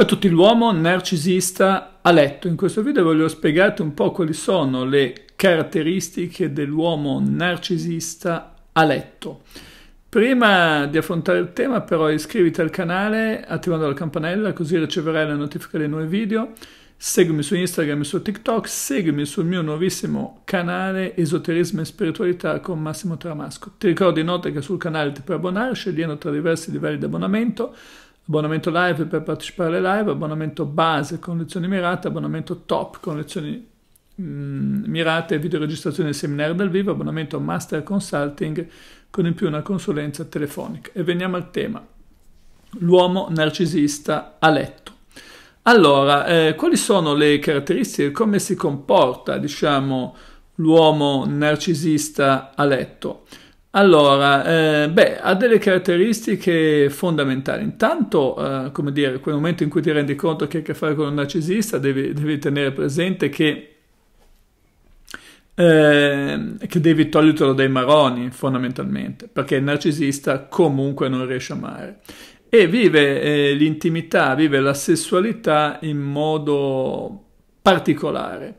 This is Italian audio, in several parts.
Ciao a tutti, l'uomo narcisista a letto. In questo video voglio spiegarti un po' quali sono le caratteristiche dell'uomo narcisista a letto. Prima di affrontare il tema però iscriviti al canale attivando la campanella così riceverai le notifiche dei nuovi video. Seguimi su Instagram e su TikTok, seguimi sul mio nuovissimo canale Esoterismo e Spiritualità con Massimo Tramasco. Ti ricordo inoltre che sul canale ti puoi abbonare scegliendo tra diversi livelli di abbonamento abbonamento live per partecipare alle live, abbonamento base con lezioni mirate, abbonamento top con lezioni mm, mirate e videoregistrazioni del seminario dal vivo, abbonamento master consulting con in più una consulenza telefonica. E veniamo al tema, l'uomo narcisista a letto. Allora, eh, quali sono le caratteristiche, come si comporta, diciamo, l'uomo narcisista a letto? Allora, eh, beh, ha delle caratteristiche fondamentali. Intanto, eh, come dire, quel momento in cui ti rendi conto che hai a che fare con un narcisista, devi, devi tenere presente che, eh, che devi togliertelo dai maroni, fondamentalmente, perché il narcisista comunque non riesce a amare. E vive eh, l'intimità, vive la sessualità in modo particolare.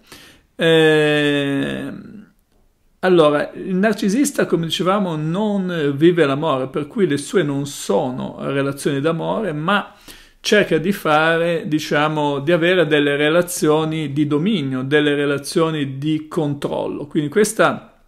Eh, allora, il narcisista, come dicevamo, non vive l'amore, per cui le sue non sono relazioni d'amore, ma cerca di fare, diciamo, di avere delle relazioni di dominio, delle relazioni di controllo. Quindi questa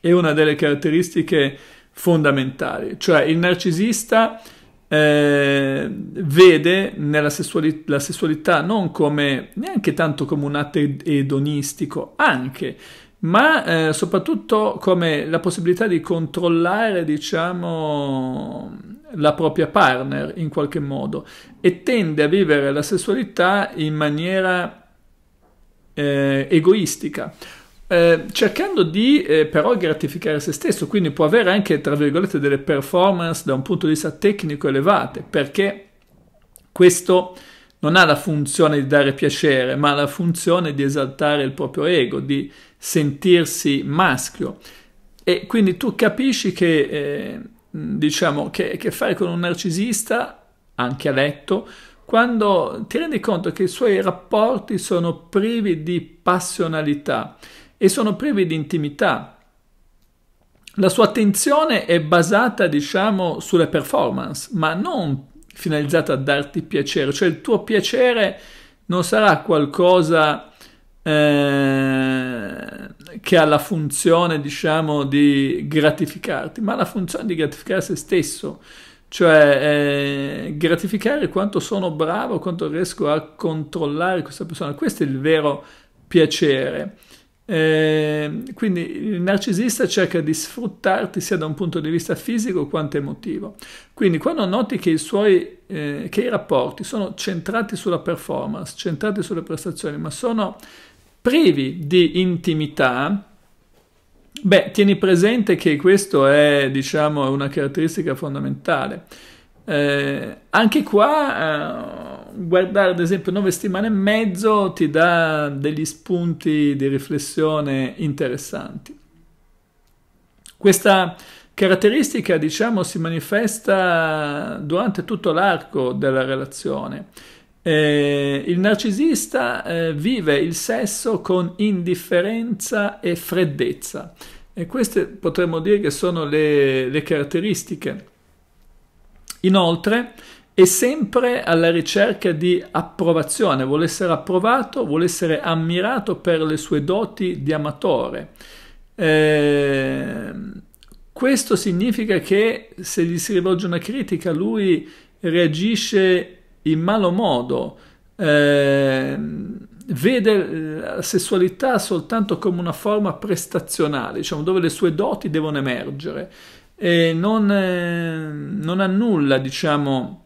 è una delle caratteristiche fondamentali, cioè il narcisista eh, vede nella sessualità, la sessualità non come neanche tanto come un atto edonistico, anche ma eh, soprattutto come la possibilità di controllare, diciamo, la propria partner in qualche modo e tende a vivere la sessualità in maniera eh, egoistica. Eh, cercando di eh, però gratificare se stesso, quindi può avere anche tra virgolette delle performance da un punto di vista tecnico elevate, perché questo non ha la funzione di dare piacere, ma la funzione di esaltare il proprio ego, di sentirsi maschio. E quindi tu capisci che, eh, diciamo, che, che fare con un narcisista, anche a letto, quando ti rendi conto che i suoi rapporti sono privi di passionalità e sono privi di intimità. La sua attenzione è basata, diciamo, sulle performance, ma non finalizzata a darti piacere, cioè il tuo piacere non sarà qualcosa eh, che ha la funzione, diciamo, di gratificarti, ma la funzione di gratificare se stesso, cioè eh, gratificare quanto sono bravo, quanto riesco a controllare questa persona. Questo è il vero piacere. Eh, quindi il narcisista cerca di sfruttarti sia da un punto di vista fisico quanto emotivo. Quindi quando noti che i suoi eh, che i rapporti sono centrati sulla performance, centrati sulle prestazioni, ma sono privi di intimità, beh, tieni presente che questo è, diciamo, una caratteristica fondamentale. Eh, anche qua, eh, guardare ad esempio 9 settimane e mezzo ti dà degli spunti di riflessione interessanti. Questa caratteristica, diciamo, si manifesta durante tutto l'arco della relazione. Eh, il narcisista eh, vive il sesso con indifferenza e freddezza e queste potremmo dire che sono le, le caratteristiche Inoltre è sempre alla ricerca di approvazione, vuole essere approvato, vuole essere ammirato per le sue doti di amatore. Eh, questo significa che se gli si rivolge una critica lui reagisce in malo modo, eh, vede la sessualità soltanto come una forma prestazionale, diciamo, dove le sue doti devono emergere e non, eh, non ha nulla, diciamo,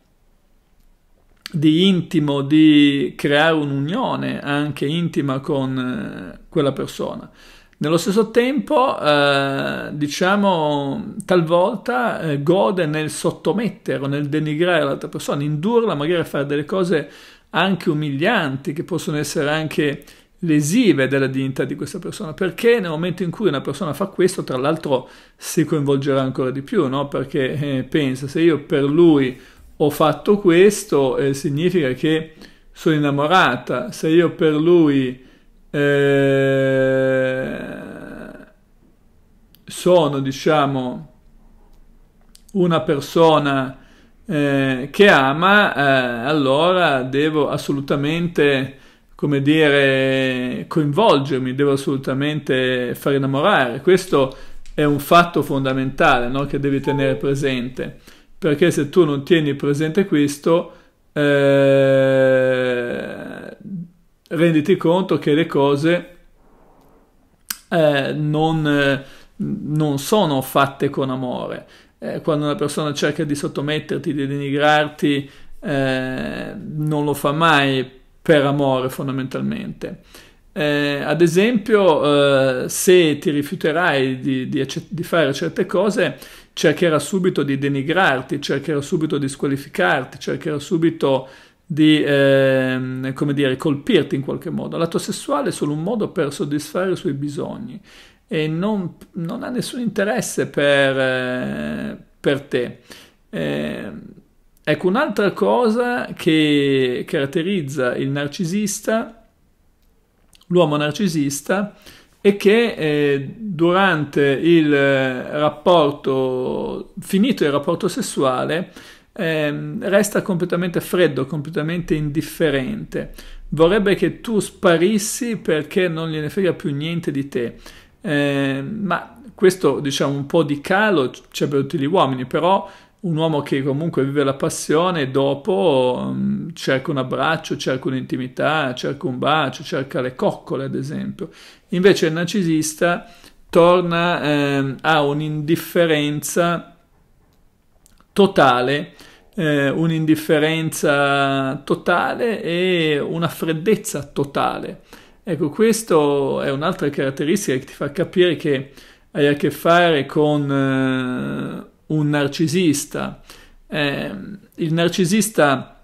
di intimo, di creare un'unione anche intima con eh, quella persona. Nello stesso tempo, eh, diciamo, talvolta eh, gode nel sottomettere o nel denigrare l'altra persona, indurla magari a fare delle cose anche umilianti, che possono essere anche lesive della dignità di questa persona, perché nel momento in cui una persona fa questo, tra l'altro si coinvolgerà ancora di più, no? perché eh, pensa, se io per lui ho fatto questo eh, significa che sono innamorata, se io per lui eh, sono, diciamo, una persona eh, che ama, eh, allora devo assolutamente, come dire, coinvolgermi, devo assolutamente far innamorare. Questo è un fatto fondamentale no? che devi tenere presente, perché se tu non tieni presente questo, eh, renditi conto che le cose eh, non, non, sono fatte con amore. Eh, quando una persona cerca di sottometterti, di denigrarti, eh, non lo fa mai per amore fondamentalmente. Eh, ad esempio, eh, se ti rifiuterai di, di, di, fare certe cose, cercherà subito di denigrarti, cercherà subito di squalificarti, cercherà subito di, eh, come dire, colpirti in qualche modo. L'atto sessuale è solo un modo per soddisfare i suoi bisogni e non, non ha nessun interesse per, eh, per te. Eh, ecco, un'altra cosa che caratterizza il narcisista l'uomo narcisista e che eh, durante il rapporto, finito il rapporto sessuale, eh, resta completamente freddo, completamente indifferente. Vorrebbe che tu sparissi perché non gliene frega più niente di te. Eh, ma questo, diciamo, un po' di calo c'è per tutti gli uomini, però un uomo che comunque vive la passione dopo um, cerca un abbraccio, cerca un'intimità, cerca un bacio, cerca le coccole ad esempio. Invece il narcisista torna eh, a un'indifferenza totale, eh, un'indifferenza totale e una freddezza totale. Ecco, questo è un'altra caratteristica che ti fa capire che hai a che fare con... Eh, un narcisista. Eh, il narcisista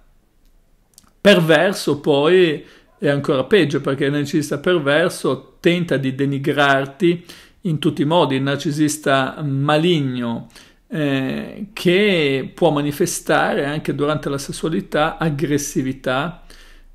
perverso poi è ancora peggio perché il narcisista perverso tenta di denigrarti in tutti i modi, il narcisista maligno eh, che può manifestare anche durante la sessualità aggressività,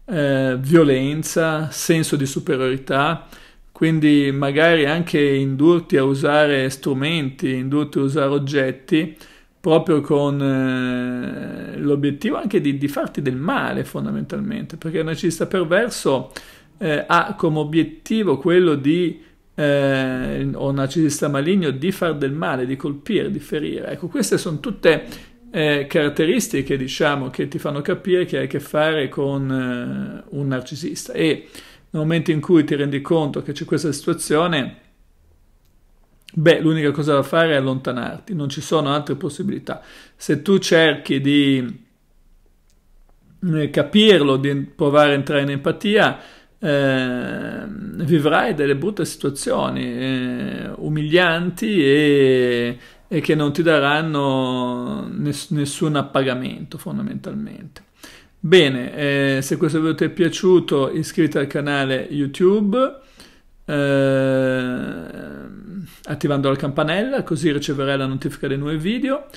eh, violenza, senso di superiorità, quindi magari anche indurti a usare strumenti, indurti a usare oggetti, proprio con eh, l'obiettivo anche di, di, farti del male fondamentalmente, perché il narcisista perverso eh, ha come obiettivo quello di, eh, o un narcisista maligno, di far del male, di colpire, di ferire. Ecco, queste sono tutte eh, caratteristiche, diciamo, che ti fanno capire che hai a che fare con eh, un narcisista. E nel momento in cui ti rendi conto che c'è questa situazione, beh, l'unica cosa da fare è allontanarti, non ci sono altre possibilità. Se tu cerchi di eh, capirlo, di provare a entrare in empatia, eh, vivrai delle brutte situazioni eh, umilianti e, e, che non ti daranno ness- nessun appagamento fondamentalmente. Bene, eh, se questo video ti è piaciuto iscriviti al canale YouTube eh, attivando la campanella così riceverai la notifica dei nuovi video.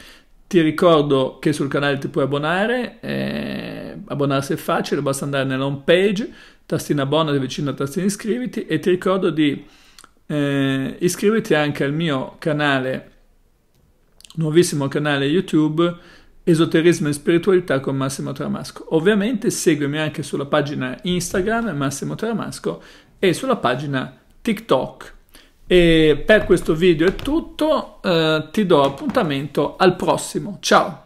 Ti ricordo che sul canale ti puoi abbonare, eh, abbonarsi è facile, basta andare nella home page, tastina abbonati vicino alla tastina iscriviti e ti ricordo di eh, iscriverti anche al mio canale, nuovissimo canale YouTube Esoterismo e spiritualità con Massimo Tramasco. Ovviamente seguimi anche sulla pagina Instagram Massimo Tramasco e sulla pagina TikTok. E per questo video è tutto, eh, ti do appuntamento al prossimo. Ciao!